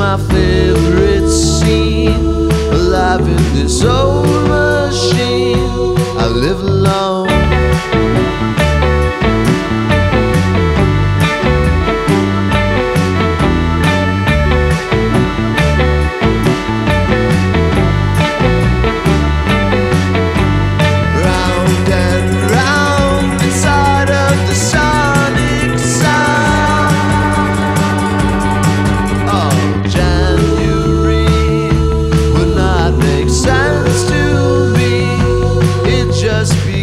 my favorite scene. Alive in this old machine. I live along just be